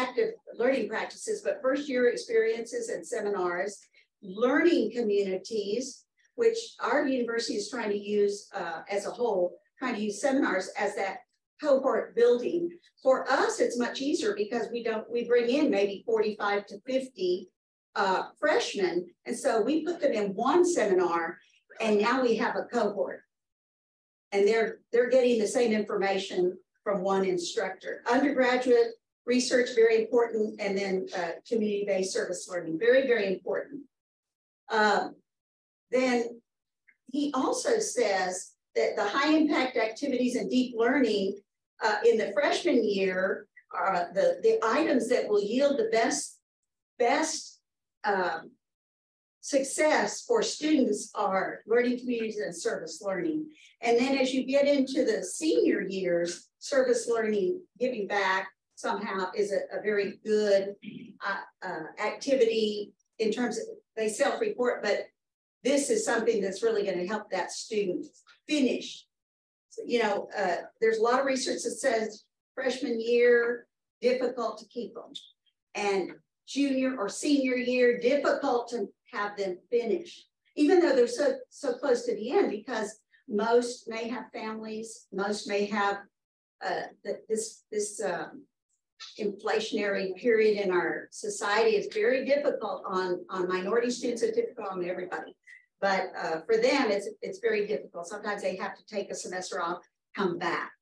active learning practices, but first year experiences and seminars, learning communities, which our university is trying to use uh, as a whole, trying to use seminars as that cohort building. For us, it's much easier because we don't, we bring in maybe 45 to 50 uh, freshmen. And so we put them in one seminar and now we have a cohort. And they're, they're getting the same information from one instructor. Undergraduate research, very important, and then uh, community-based service learning, very, very important. Um, then he also says that the high impact activities and deep learning uh, in the freshman year are the, the items that will yield the best, best um, success for students are learning communities and service learning. And then as you get into the senior years, service learning, giving back somehow is a, a very good uh, uh, activity in terms of they self-report, but this is something that's really going to help that student finish. So, you know, uh, there's a lot of research that says freshman year, difficult to keep them. And junior or senior year, difficult to have them finish, even though they're so, so close to the end because most may have families, most may have uh, this, this um, inflationary period in our society is very difficult on, on minority students, it's difficult on everybody. But uh, for them, it's, it's very difficult. Sometimes they have to take a semester off, come back.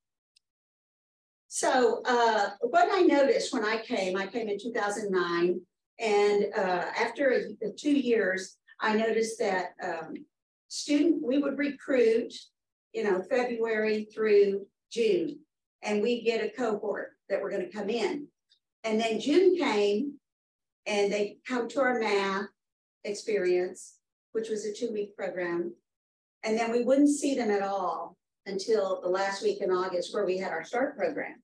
So uh, what I noticed when I came, I came in 2009, and uh, after a, two years, I noticed that um, student, we would recruit, you know, February through June, and we get a cohort that were gonna come in. And then June came and they come to our math experience, which was a two week program. And then we wouldn't see them at all until the last week in August where we had our start program.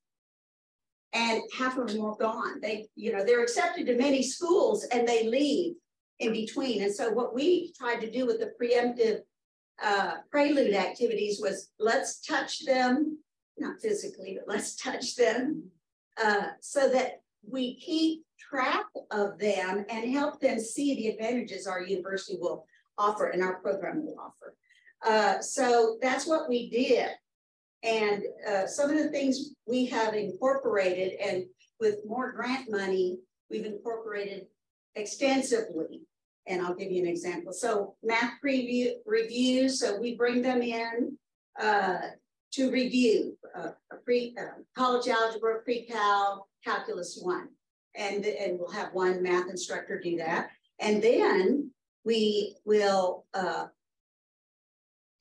And half of them were gone. They, you know, they're accepted to many schools and they leave in between. And so what we tried to do with the preemptive uh, prelude activities was let's touch them, not physically, but let's touch them uh, so that we keep track of them and help them see the advantages our university will offer and our program will offer. Uh, so that's what we did. And uh, some of the things we have incorporated and with more grant money, we've incorporated extensively. And I'll give you an example. So math preview reviews, so we bring them in uh, to review uh, pre, uh, college algebra, pre-cal, calculus one. And, and we'll have one math instructor do that. And then we will uh,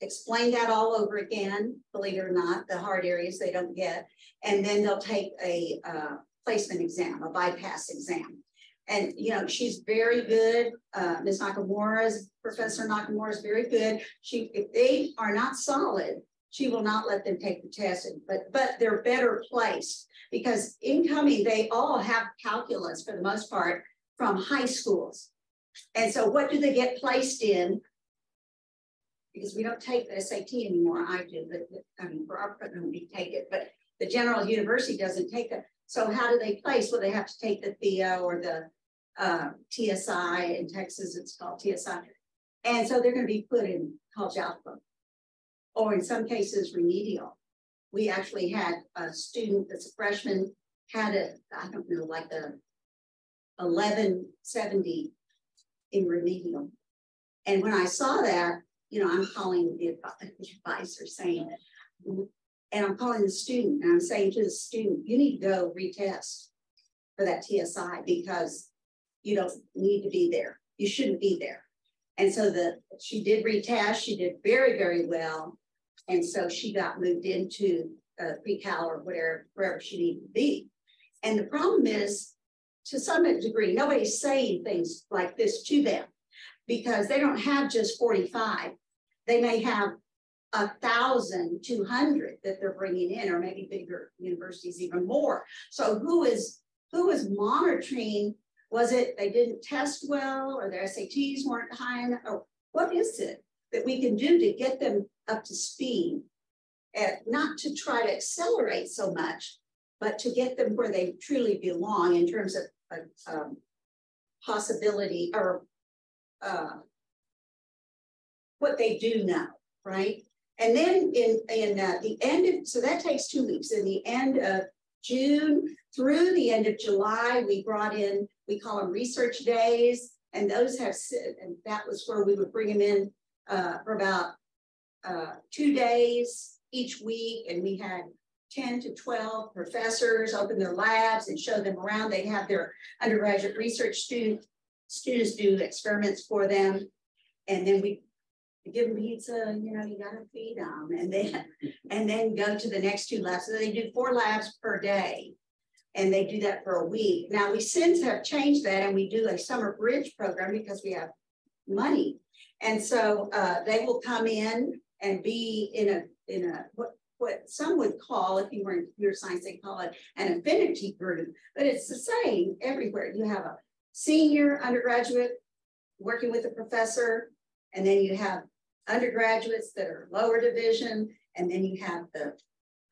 explain that all over again, believe it or not, the hard areas they don't get. And then they'll take a uh, placement exam, a bypass exam. And, you know, she's very good. Uh, Ms. Nakamura's, Professor Nakamura is very good. She, if they are not solid, she will not let them take the test, but, but they're better placed because incoming, they all have calculus for the most part from high schools. And so what do they get placed in? Because we don't take the SAT anymore. I do, but I mean, for our program, we take it, but the general university doesn't take it. So how do they place? Well, they have to take the THEA or the uh, TSI. In Texas, it's called TSI. And so they're going to be put in college algebra, or in some cases, remedial. We actually had a student that's a freshman had a, I don't know, like a 1170 in remedial. And when I saw that, you know, I'm calling the advisor saying, and I'm calling the student and I'm saying to the student, you need to go retest for that TSI because you don't need to be there. You shouldn't be there. And so the she did retest, she did very, very well. And so she got moved into uh, pre-cal or whatever, wherever she needed to be. And the problem is, to some degree, nobody's saying things like this to them because they don't have just 45. They may have a thousand, two hundred that they're bringing in, or maybe bigger universities even more. So who is who is monitoring? Was it they didn't test well, or their SATs weren't high enough, or what is it that we can do to get them up to speed? And not to try to accelerate so much, but to get them where they truly belong in terms of um, possibility or uh, what they do know, right? And then in, in uh, the end of, so that takes two weeks. In the end of June through the end of July, we brought in, we call them research days. And those have, and that was where we would bring them in uh, for about uh, two days each week. And we had 10 to 12 professors open their labs and show them around. They have their undergraduate research student, students do experiments for them. And then we give them pizza, you know, you gotta feed them. And then, and then go to the next two labs. So they do four labs per day. And they do that for a week. Now we since have changed that and we do a summer bridge program because we have money. And so uh, they will come in and be in a in a what what some would call, if you were in computer science, they call it an affinity group, but it's the same everywhere. You have a senior undergraduate working with a professor, and then you have undergraduates that are lower division, and then you have the,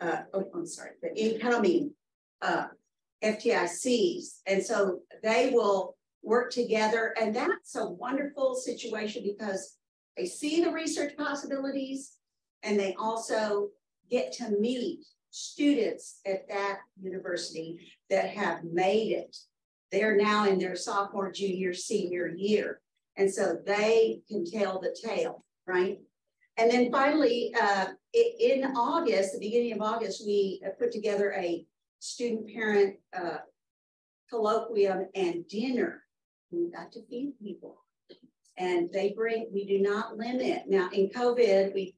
uh, oh, I'm sorry, the incoming uh, FTICs. And so they will work together, and that's a wonderful situation because they see the research possibilities, and they also get to meet students at that university that have made it. They're now in their sophomore, junior, senior year. And so they can tell the tale, right? And then finally, uh, in August, the beginning of August, we uh, put together a student parent uh, colloquium and dinner. We got to feed people. And they bring, we do not limit. Now in COVID, we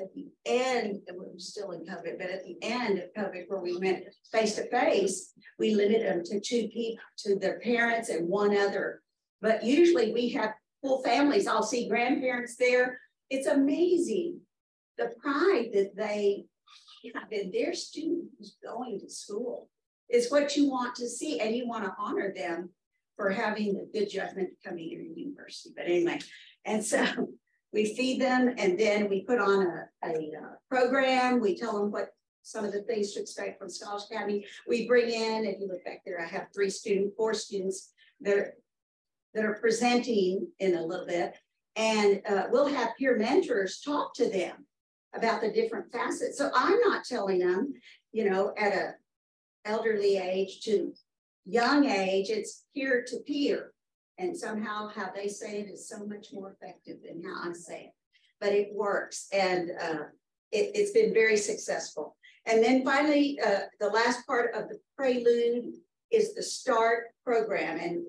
at the end, we're still in COVID, but at the end of COVID, where we went face to face, we limited them to two people, to their parents and one other. But usually we have full families. I'll see grandparents there. It's amazing the pride that they have in their student who's going to school. Is what you want to see, and you want to honor them for having the good judgment to come to your university. But anyway, and so we feed them and then we put on a, a, a uh, program. We tell them what some of the things to expect from Scholarship Academy. We bring in, if you look back there, I have three students, four students that are, that are presenting in a little bit. And uh, we'll have peer mentors talk to them about the different facets. So I'm not telling them, you know, at a elderly age to young age, it's peer to peer. And somehow how they say it is so much more effective than how I say it. But it works and uh, it, has been very successful. And then finally, uh, the last part of the prelude is the START program. And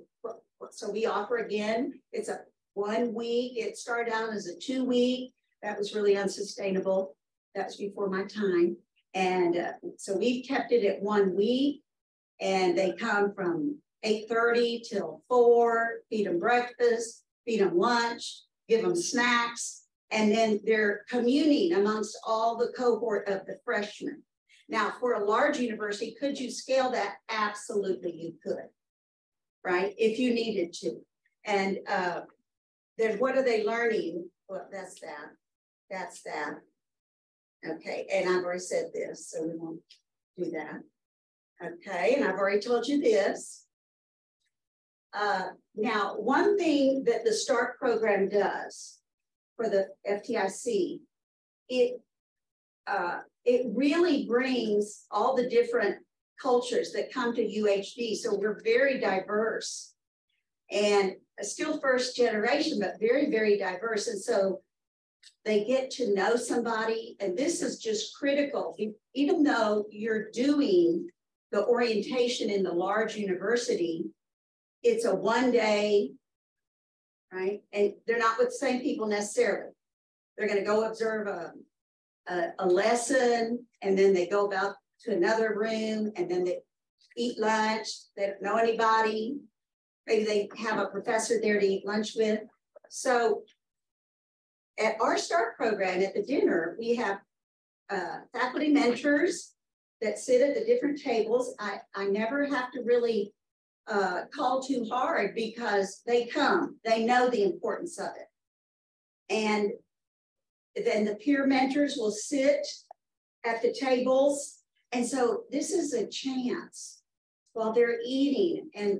so we offer again, it's a one week. It started out as a two week. That was really unsustainable. That was before my time. And uh, so we've kept it at one week and they come from 8.30 till 4, feed them breakfast, feed them lunch, give them snacks, and then they're communing amongst all the cohort of the freshmen. Now, for a large university, could you scale that? Absolutely, you could, right? If you needed to. And uh, then what are they learning? Well, that's that. That's that. Okay, and I've already said this, so we won't do that. Okay, and I've already told you this. Uh, now, one thing that the START program does for the FTIC, it uh, it really brings all the different cultures that come to UHD. So we're very diverse and still first generation, but very, very diverse. And so they get to know somebody, and this is just critical. Even though you're doing the orientation in the large university, it's a one day, right? And they're not with the same people necessarily. They're going to go observe a, a, a, lesson and then they go about to another room and then they eat lunch. They don't know anybody. Maybe they have a professor there to eat lunch with. So at our START program at the dinner, we have uh, faculty mentors that sit at the different tables. I, I never have to really uh, call too hard because they come, they know the importance of it. And then the peer mentors will sit at the tables And so this is a chance while they're eating and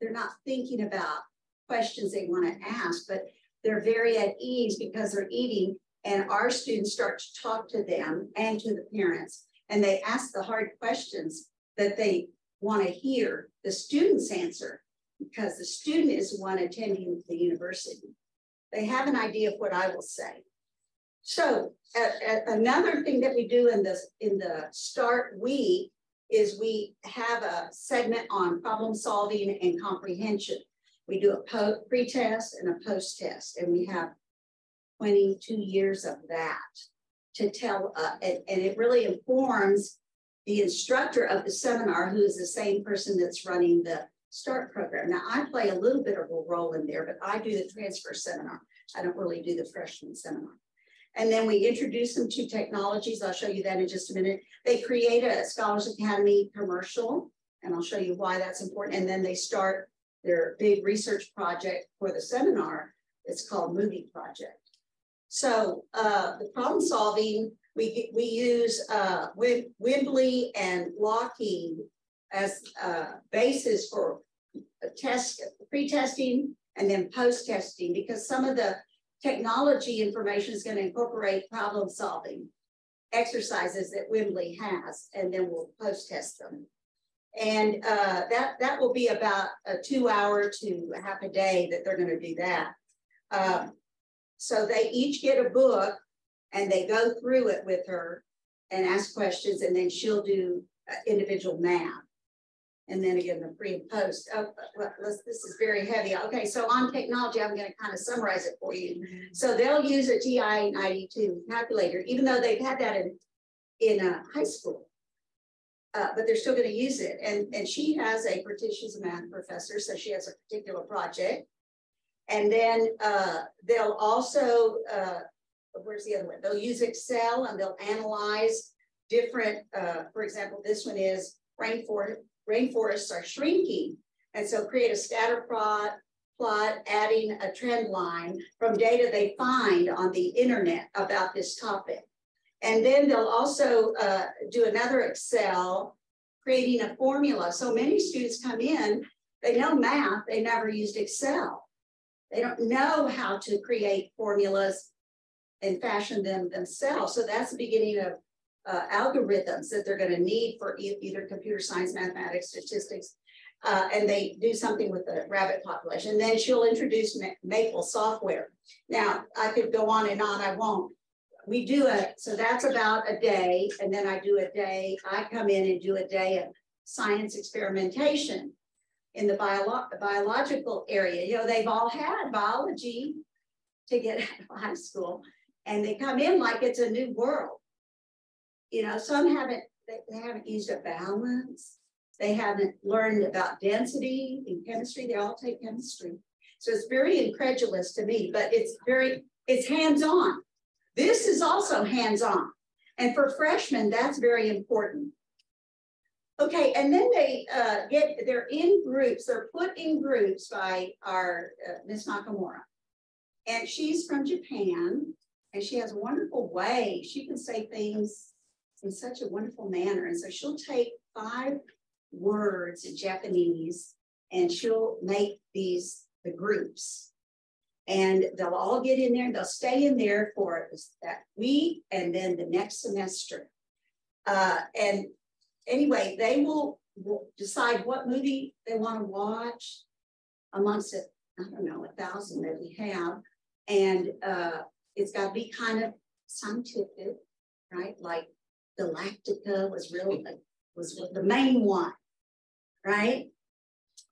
they're not thinking about questions they want to ask, but they're very at ease because they're eating and our students start to talk to them and to the parents and they ask the hard questions that they want to hear the students answer because the student is one attending the university. They have an idea of what I will say. So another thing that we do in the, in the start week is we have a segment on problem solving and comprehension. We do a pre-test and a post-test, and we have 22 years of that to tell, uh, and, and it really informs the instructor of the seminar, who is the same person that's running the START program. Now, I play a little bit of a role in there, but I do the transfer seminar. I don't really do the freshman seminar. And then we introduce them to technologies. I'll show you that in just a minute. They create a Scholars Academy commercial, and I'll show you why that's important. And then they start their big research project for the seminar. It's called Movie Project. So uh, the problem solving, we, we use uh, and Lochhead as uh, basis for test, pre-testing and then post-testing because some of the technology information is going to incorporate problem solving exercises that Whimbey has, and then we'll post-test them. And uh, that, that will be about a two hour to half a day that they're going to do that. Um, so they each get a book and they go through it with her and ask questions, and then she'll do uh, individual math. And then again, the pre and post. Oh, well, this is very heavy. Okay, so on technology, I'm going to kind of summarize it for you. Mm-hmm. So they'll use a TI 92 calculator, even though they've had that in, in uh, high school. Uh, but they're still going to use it. And, and she has a, she's a math professor, so she has a particular project. And then uh, they'll also, uh, where's the other one? They'll use Excel and they'll analyze different, uh, for example, this one is rainforest, rainforests are shrinking. And so create a scatter plot, plot adding a trend line from data they find on the internet about this topic. And then they'll also uh, do another Excel, creating a formula. So many students come in, they know math, they never used Excel. They don't know how to create formulas and fashion them themselves. So that's the beginning of uh, algorithms that they're going to need for e either computer science, mathematics, statistics, uh, and they do something with the rabbit population. Then she'll introduce Ma Maple software. Now, I could go on and on, I won't. We do it, so that's about a day, and then I do a day, I come in and do a day of science experimentation in the bio biological area. You know, they've all had biology to get out of high school, and they come in like it's a new world. You know, some haven't, they, they haven't used a balance. They haven't learned about density in chemistry. They all take chemistry. So it's very incredulous to me, but it's very, it's hands-on. This is also hands-on. And for freshmen, that's very important. Okay, and then they uh, get, they're in groups, they're put in groups by our uh, Miss Nakamura. And she's from Japan, and she has a wonderful way. She can say things in such a wonderful manner. And so she'll take five words in Japanese and she'll make these the groups. And they'll all get in there and they'll stay in there for that week and then the next semester. Uh, and anyway, they will, decide what movie they want to watch amongst it, I don't know, a thousand that we have. And uh, it's got to be kind of scientific, right? Like Galactica was really was the main one, right?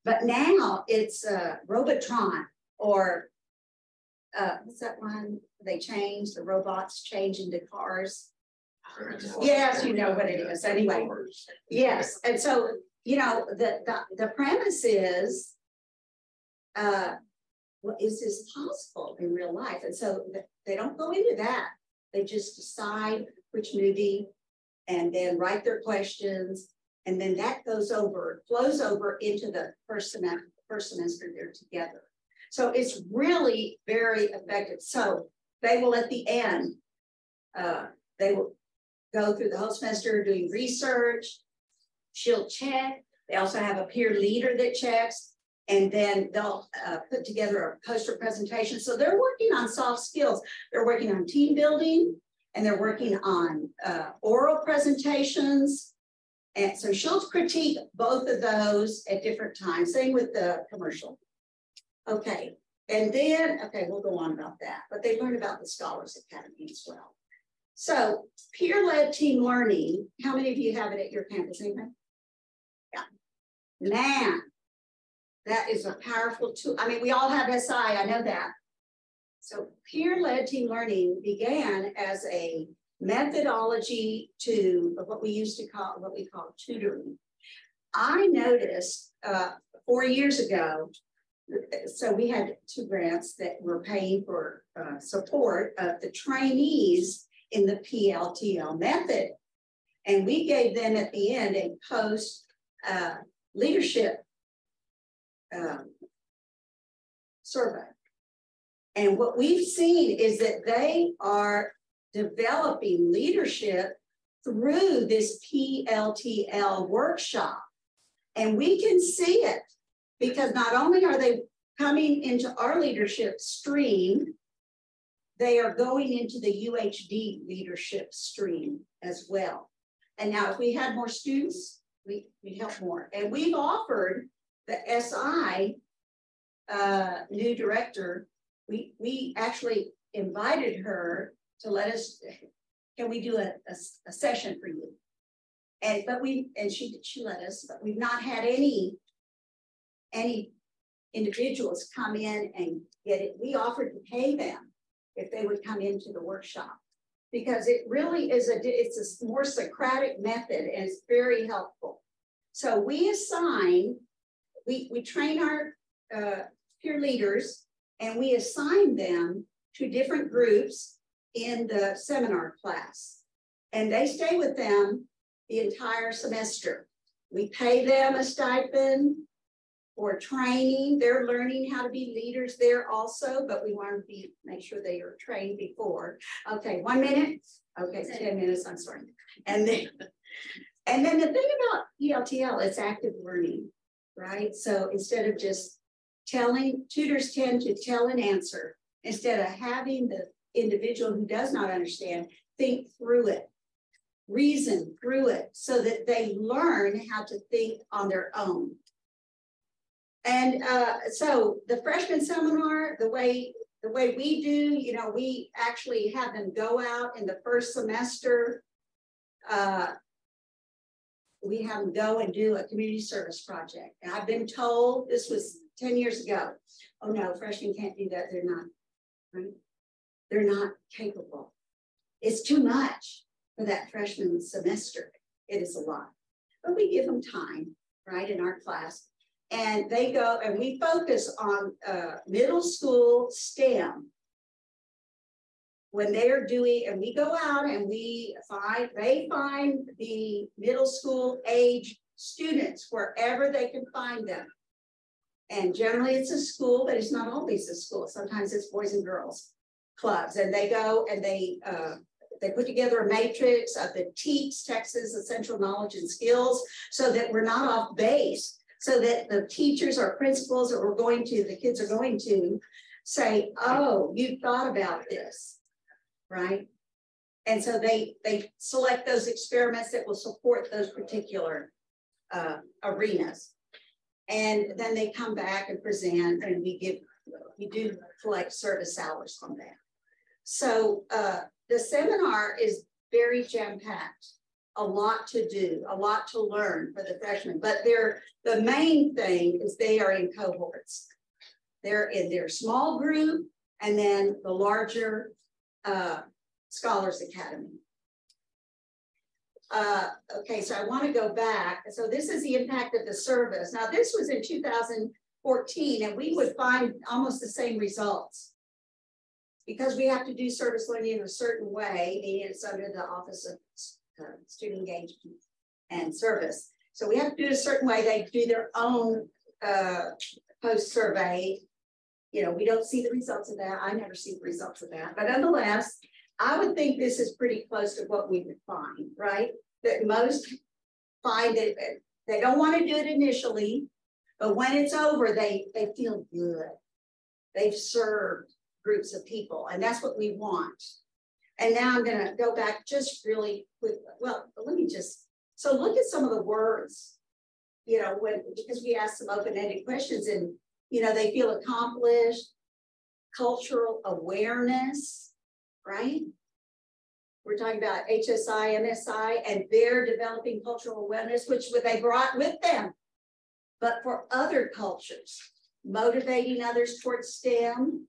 But now it's uh, Robotron or uh, what's that one? They changed the robots change into cars. Yes, you know what it is. Anyway, yes, and so you know the the, the premise is, uh, well, is this possible in real life? And so they don't go into that. They just decide which movie and then write their questions. And then that goes over, flows over into the first semester, first semester they're together. So it's really very effective. So they will at the end, uh, they will go through the whole semester doing research. She'll check. They also have a peer leader that checks, and then they'll uh, put together a poster presentation. So they're working on soft skills. They're working on team building, and they're working on uh, oral presentations. And so she'll critique both of those at different times. Same with the commercial. Okay, and then, okay, we'll go on about that, but they learn about the Scholars Academy as well. So peer-led team learning, how many of you have it at your campus? Anybody? Yeah. Man, that is a powerful tool. I mean, we all have SI, I know that. So peer-led team learning began as a methodology to what we used to call, what we call tutoring. I noticed uh, four years ago, so we had two grants that were paying for uh, support of the trainees in the PLTL method. And we gave them at the end a post uh, leadership um, survey. And what we've seen is that they are developing leadership through this PLTL workshop. And we can see it because not only are they coming into our leadership stream, they are going into the UHD leadership stream as well. And now if we had more students, we, we'd help more. And we've offered the SI uh, new director, we, we actually invited her to let us, can we do a, a, a session for you? And, but we, and she, she let us, but we've not had any any individuals come in and get it. We offered to pay them if they would come into the workshop because it really is a it's a more Socratic method and it's very helpful. So we assign, we, we train our uh, peer leaders and we assign them to different groups in the seminar class. And they stay with them the entire semester. We pay them a stipend or training. They're learning how to be leaders there also, but we want to be make sure they are trained before. Okay, one minute. Okay, 10 minutes, I'm sorry. And then and then the thing about PLTL, it's active learning, right? So instead of just telling, tutors tend to tell an answer instead of having the individual who does not understand think through it, reason through it so that they learn how to think on their own. And uh, so the freshman seminar, the way the way we do, you know, we actually have them go out in the first semester. Uh, we have them go and do a community service project. And I've been told this was 10 years ago. Oh no, freshmen can't do that. They're not, right? They're not capable. It's too much for that freshman semester. It is a lot. But we give them time, right, in our class and they go and we focus on uh, middle school STEM. When they're doing, and we go out and we find, they find the middle school age students wherever they can find them. And generally it's a school, but it's not always a school. Sometimes it's boys and girls clubs. And they go and they uh, they put together a matrix of the TEKS, Texas Essential Knowledge and Skills, so that we're not off base so that the teachers or principals that we're going to, the kids are going to say, oh, you thought about this, right? And so they, they select those experiments that will support those particular uh, arenas. And then they come back and present and we give, we do collect service hours from that. So uh, the seminar is very jam-packed a lot to do, a lot to learn for the freshmen. But they're the main thing is they are in cohorts. They're in their small group and then the larger uh, Scholars Academy. Uh, okay, so I want to go back. So this is the impact of the service. Now this was in 2014 and we would find almost the same results because we have to do service learning in a certain way, meaning it's under the Office of uh, student engagement and service. So we have to do it a certain way. They do their own uh, post survey. You know, we don't see the results of that. I never see the results of that. But nonetheless, I would think this is pretty close to what we would find, right? That most find that they don't want to do it initially, but when it's over, they, they feel good. They've served groups of people, and that's what we want. And now I'm going to go back just really quick. Well, let me just so look at some of the words, you know, when because we asked some open-ended questions, and you know, they feel accomplished, cultural awareness, right? We're talking about HSI, MSI, and they're developing cultural awareness, which they brought with them. But for other cultures, motivating others towards STEM,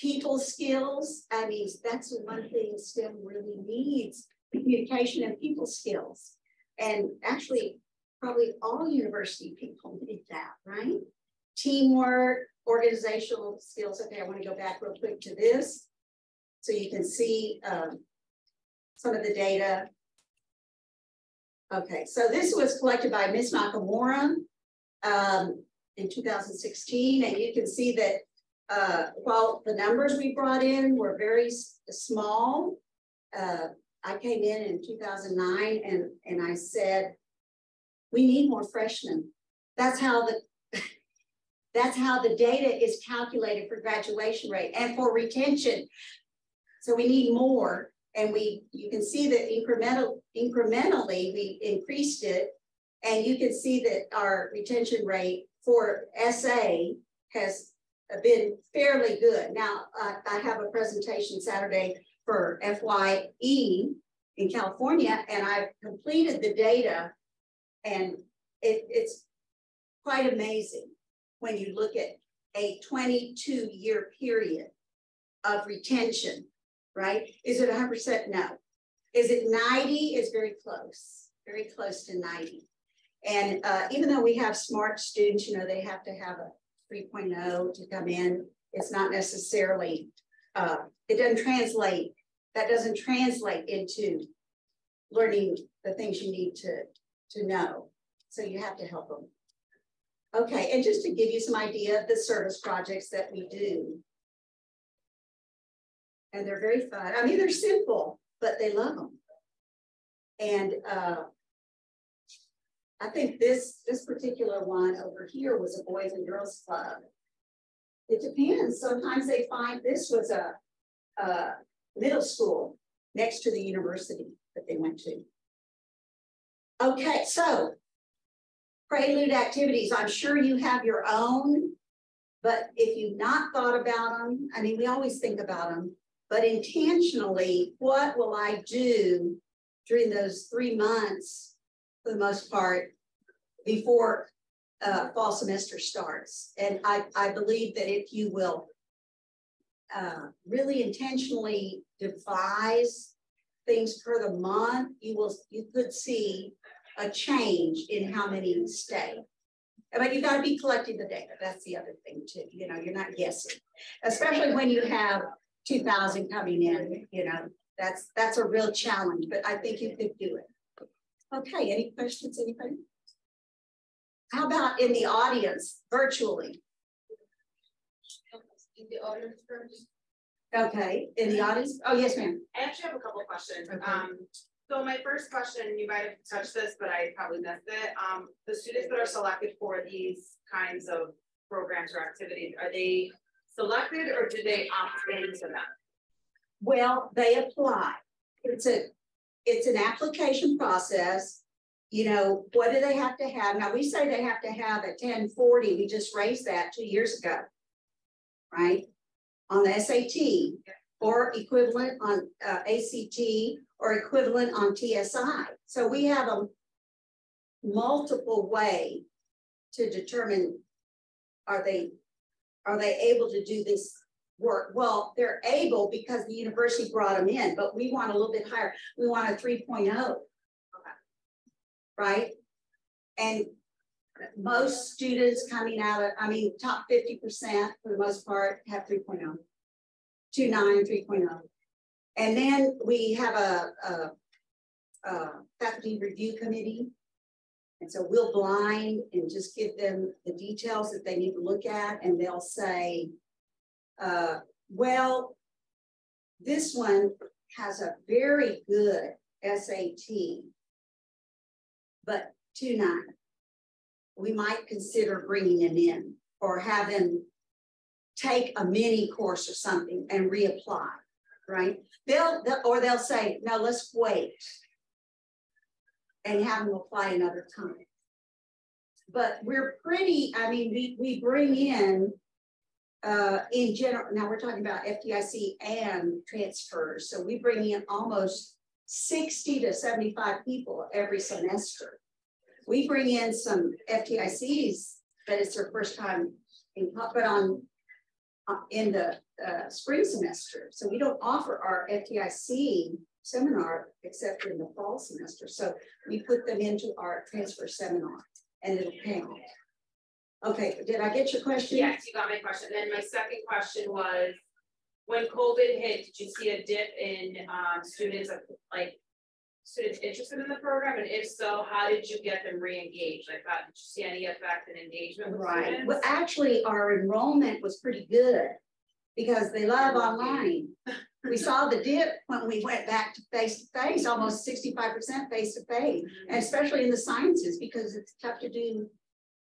people skills. I mean, that's one thing STEM really needs, communication and people skills. And actually, probably all university people need that, right? Teamwork, organizational skills. Okay, I want to go back real quick to this. So you can see um, some of the data. Okay, so this was collected by Ms. Nakamura um, in 2016, and you can see that uh, while the numbers we brought in were very small, uh, I came in in 2009 and, and I said, we need more freshmen. That's how the that's how the data is calculated for graduation rate and for retention. So we need more. And we you can see that incremental incrementally we increased it. And you can see that our retention rate for SA has been fairly good. Now, uh, I have a presentation Saturday for FYE in California, and I've completed the data, and it, it's quite amazing when you look at a 22 year period of retention, right? Is it 100%? No. Is it 90? It's very close, very close to 90. And uh, even though we have smart students, you know, they have to have a 3.0 to come in. It's not necessarily, uh, it doesn't translate, that doesn't translate into learning the things you need to, to know. So you have to help them. Okay, and just to give you some idea of the service projects that we do. And they're very fun. I mean, they're simple, but they love them. And uh, I think this, this particular one over here was a Boys and Girls Club. It depends. Sometimes they find this was a, a middle school next to the university that they went to. Okay, so prelude activities. I'm sure you have your own, but if you've not thought about them, I mean, we always think about them, but intentionally, what will I do during those three months for the most part, before uh, fall semester starts. And I, I believe that if you will uh, really intentionally devise things per the month, you will you could see a change in how many stay. But you've got to be collecting the data. That's the other thing too. You know, you're not guessing, especially when you have 2,000 coming in. You know, that's that's a real challenge. But I think you could do it. Okay, any questions, anybody? How about in the audience, virtually? In the audience first. Okay, in the audience? Oh, yes, ma'am. I actually have a couple questions. Okay. Um, so my first question, you might have touched this, but I probably missed it. Um, the students that are selected for these kinds of programs or activities, are they selected or do they opt into them? Well, they apply. It's a it's an application process. You know, what do they have to have? Now we say they have to have a 1040. We just raised that two years ago, right? On the SAT or equivalent on uh, ACT or equivalent on TSI. So we have a multiple way to determine are they are they able to do this work. Well, they're able because the university brought them in, but we want a little bit higher. We want a 3.0. Okay. Right? And most students coming out of, I mean, top 50% for the most part have 3.0, 2.9, 3.0. And then we have a, a, a faculty review committee. And so we'll blind and just give them the details that they need to look at, and they'll say, uh, well, this one has a very good SAT, but two nine, we might consider bringing him in or have him take a mini course or something and reapply, right? They'll, they'll or they'll say, no, let's wait and have them apply another time. But we're pretty, I mean, we, we bring in uh, in general, now we're talking about FTIC and transfers. So we bring in almost 60 to 75 people every semester. We bring in some FTICs that it's their first time in, but on in the uh, spring semester. So we don't offer our FTIC seminar except in the fall semester. So we put them into our transfer seminar and it'll count. Okay, did I get your question? Yes, you got my question. Then my second question was, when COVID hit, did you see a dip in um students like students interested in the program? And if so, how did you get them re-engaged? Like, how, did you see any effect in engagement with Right, students? well, actually, our enrollment was pretty good because they love online. We saw the dip when we went back to face to face, almost sixty-five percent face to face, and especially in the sciences because it's tough to do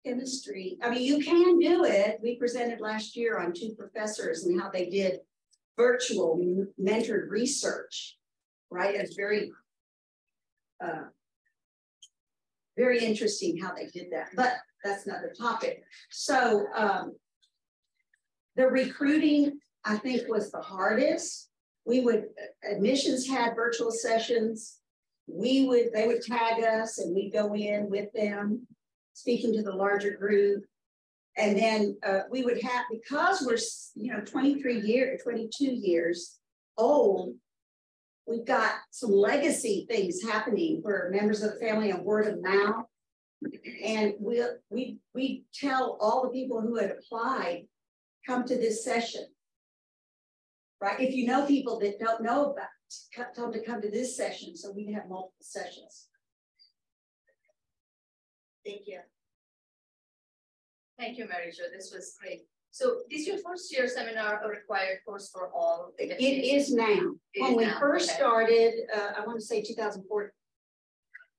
chemistry. I mean, you can do it. We presented last year on two professors and how they did virtual mentored research, right? It's very, uh, very interesting how they did that, but that's another topic. So um, the recruiting, I think, was the hardest. We would, admissions had virtual sessions. We would, they would tag us and we'd go in with them speaking to the larger group. And then uh, we would have, because we're, you know, 23 years, 22 years old, we've got some legacy things happening where members of the family and word of mouth. And we we we tell all the people who had applied, come to this session. Right? If you know people that don't know about, tell them to come to this session so we have multiple sessions. Thank you. Thank you, Mary Jo. This was great. So is your first year seminar a required course for all? It is now. It When is we now, first okay. started, uh, I want to say 2004,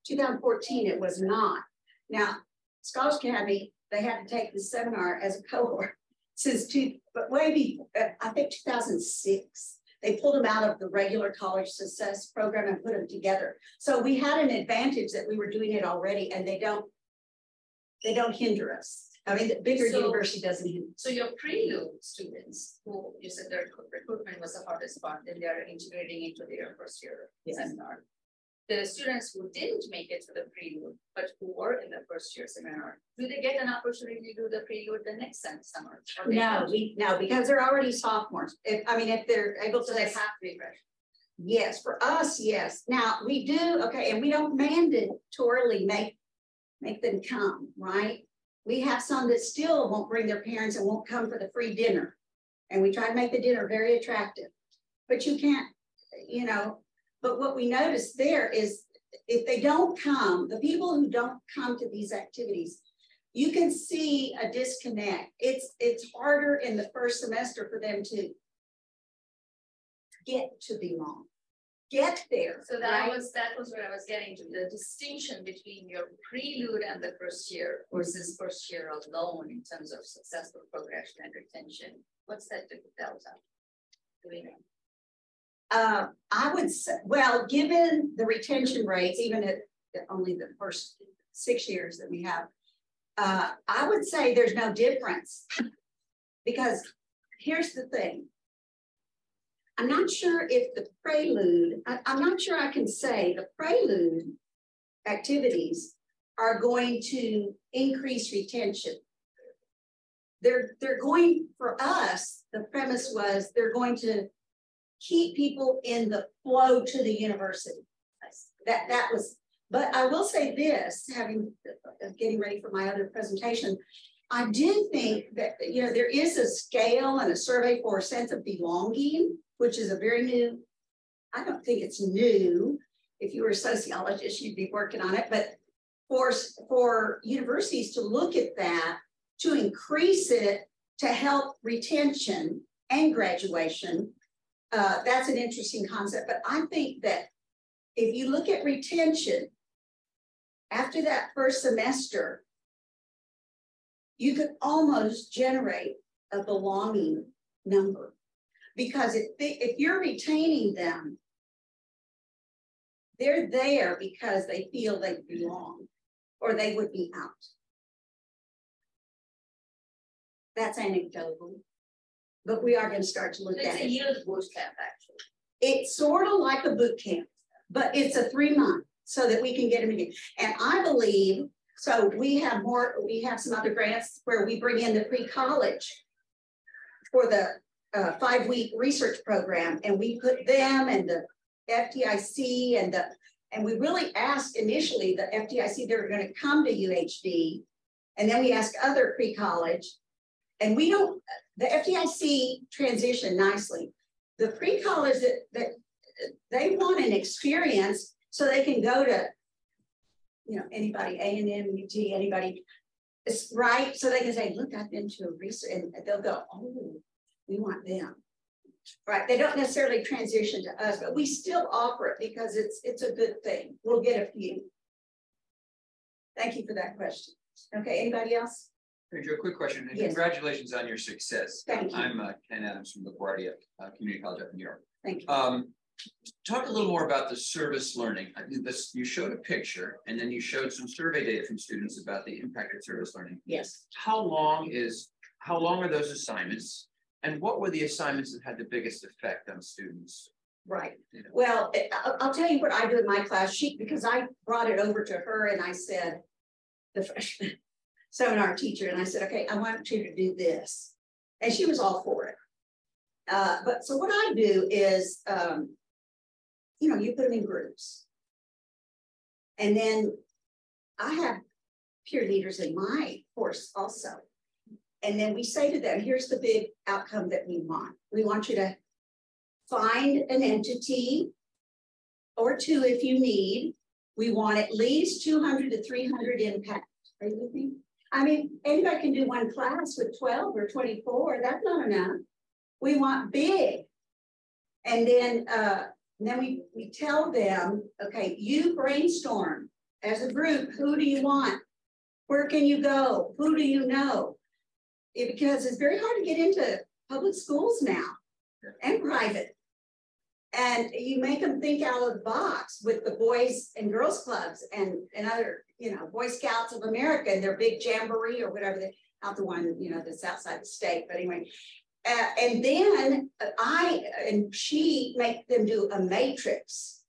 2014, it was not. Now, Scholars Academy, they had to take the seminar as a cohort since two, but maybe, uh, I think 2006. They pulled them out of the regular college success program and put them together. So we had an advantage that we were doing it already and they don't, they don't hinder us. I mean, the bigger So- university doesn't hinder. So your prelude students, who you said their recruitment was the hardest part, then they are integrating into their first year Yes. seminar. The students who didn't make it to the prelude, but who were in the first year seminar, do they get an opportunity to do the prelude the next summer? No, we, no, because they're already sophomores. If, I mean, if they're able So to. they have to be fresh. Yes, for us, yes. Now, we do, okay, and we don't mandatorily make, make them come, right? We have some that still won't bring their parents and won't come for the free dinner. And we try to make the dinner very attractive. But you can't, you know, but what we notice there is if they don't come, the people who don't come to these activities, you can see a disconnect. It's, it's harder in the first semester for them to get to belong, get there. So that right? was, that was where I was getting to, the distinction between your prelude and the first year versus first year alone in terms of successful progression and retention. What's that delta? Do we know? Uh, I would say, well, given the retention rates, even at the- only the first six years that we have, uh, I would say there's no difference. Because here's the thing. I'm not sure if the prelude, I, I'm not sure I can say the prelude activities are going to increase retention. They're, they're going, for us, the premise was they're going to keep people in the flow to the university. That, that was, but I will say this, having, uh, getting ready for my other presentation. I do think that, you know, there is a scale and a survey for a sense of belonging, which is a very new, I don't think it's new. If you were a sociologist, you'd be working on it, but for, for universities to look at that, to increase it, to help retention and graduation, uh, that's an interesting concept, but I think that if you look at retention, after that first semester, you could almost generate a belonging number. Because if, they, if you're retaining them, they're there because they feel they belong or they would be out. That's anecdotal, but we are going to start to look It's at a it. youth boot camp, actually. It's sort of like a boot camp, but it's a three month so that we can get them again. And I believe, so we have more, we have some other grants where we bring in the pre-college for the uh, five week research program and we put them and the FTIC and the, and we really asked initially the FTIC, they were going to come to UHD. And then we asked other pre-college and we don't, the FTIC transitioned nicely. The pre-college that, that they want an experience so they can go to, you know, anybody, A and M, UT, anybody, it's right. So they can say, look, I've been to a research, and they'll go, oh, we want them. Right. They don't necessarily transition to us, but we still offer it because it's it's a good thing. We'll get a few. Thank you for that question. Okay, anybody else? Andrew, a quick question, and Yes. congratulations on your success. Thank you. I'm uh, Ken Adams from LaGuardia uh, Community College up in New York. Thank you. Um, talk a little more about the service learning. I mean, this, you showed a picture and then you showed some survey data from students about the impact of service learning. Yes. How long is, how long are those assignments? And what were the assignments that had the biggest effect on students? Right. You know? Well, I'll tell you what I do in my class sheet because I brought it over to her and I said, the freshman seminar teacher, and I said, okay, I want you to do this. And she was all for it. Uh, but so what I do is, um, you know, you put them in groups. And then I have peer leaders in my course also. And then we say to them, here's the big outcome that we want. We want you to find an entity or two if you need. We want at least 200 to 300 impact. Are you with me? I mean, anybody can do one class with 12 or 24. That's not enough. We want big. And then, uh, then we, we tell them, okay, you brainstorm as a group. Who do you want? Where can you go? Who do you know? It- because it's very hard to get into public schools now and private. And you make them think out of the box with the boys and girls clubs and, and other, you know, Boy Scouts of America and their big jamboree or whatever they, not the one, you know, that's outside the state, but anyway. Uh, and then I and she make them do a matrix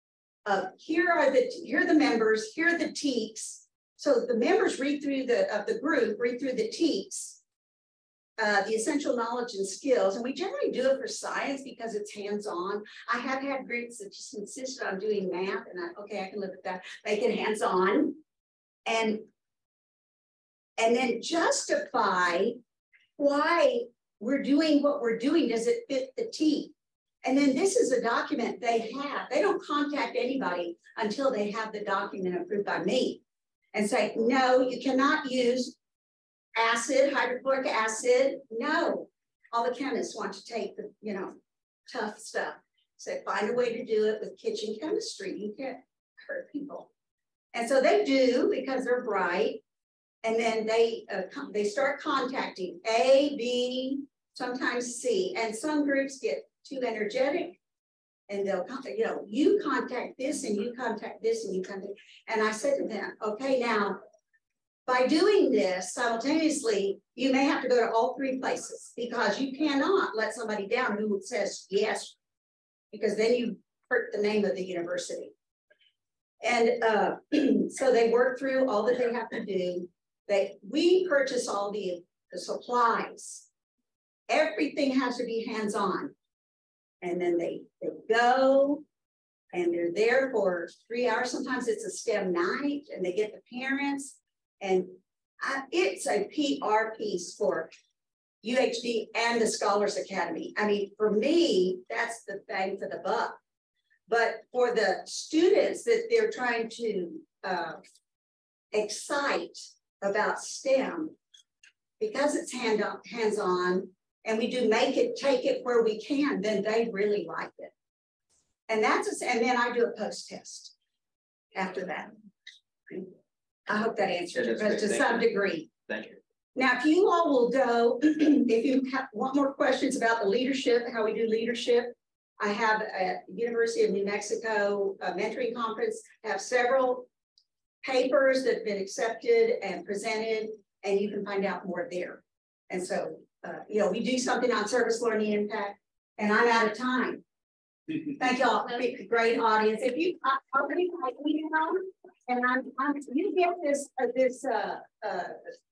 of here are the, here are the members, here are the TEKS. So the members read through the, of the group, read through the TEKS uh, the essential knowledge and skills, and we generally do it for science because it's hands-on. I have had groups that just insisted on doing math, and I, okay, I can live with that. Make it hands-on, and and then justify why we're doing what we're doing. Does it fit the T? And then this is a document they have. They don't contact anybody until they have the document approved by me, and say, no, you cannot use acid, hydrochloric acid, no. All the chemists want to take the, you know, tough stuff. So find a way to do it with kitchen chemistry. You can't hurt people. And so they do because they're bright. And then they uh, they start contacting A, B, sometimes C. And some groups get too energetic and they'll contact, you know, you contact this and you contact this and you contact. And I said to them, okay, now by doing this simultaneously, you may have to go to all three places because you cannot let somebody down who says yes, because then you hurt the name of the university. And uh, so they work through all that they have to do. They we purchase all the, the supplies. Everything has to be hands-on. And then they, they go and they're there for three hours. Sometimes it's a STEM night and they get the parents and I, it's a PR piece for UHD and the Scholars Academy. I mean, for me, that's the bang for the buck. But for the students that they're trying to uh, excite about STEM, because it's hand on, hands-on and we do make it, take it where we can, then they really like it. And that's, a- and then I do a post test after that. I hope that answers Yeah, your question to. Thank some you. degree. Thank you. Now, if you all will go, if you have, want more questions about the leadership, how we do leadership, I have at University of New Mexico a mentoring conference, I have several papers that have been accepted and presented, and you can find out more there. And so, uh, you know, we do something on service learning impact, and I'm out of time. Thank y'all, great audience. If you, I, I'll leave my email, and I'm, I'm, you get this, uh, this, uh, uh,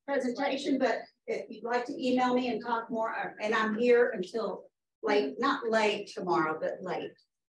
presentation, but if you'd like to email me and talk more, uh, and I'm here until late, not late tomorrow, but late.